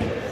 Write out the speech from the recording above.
Yeah.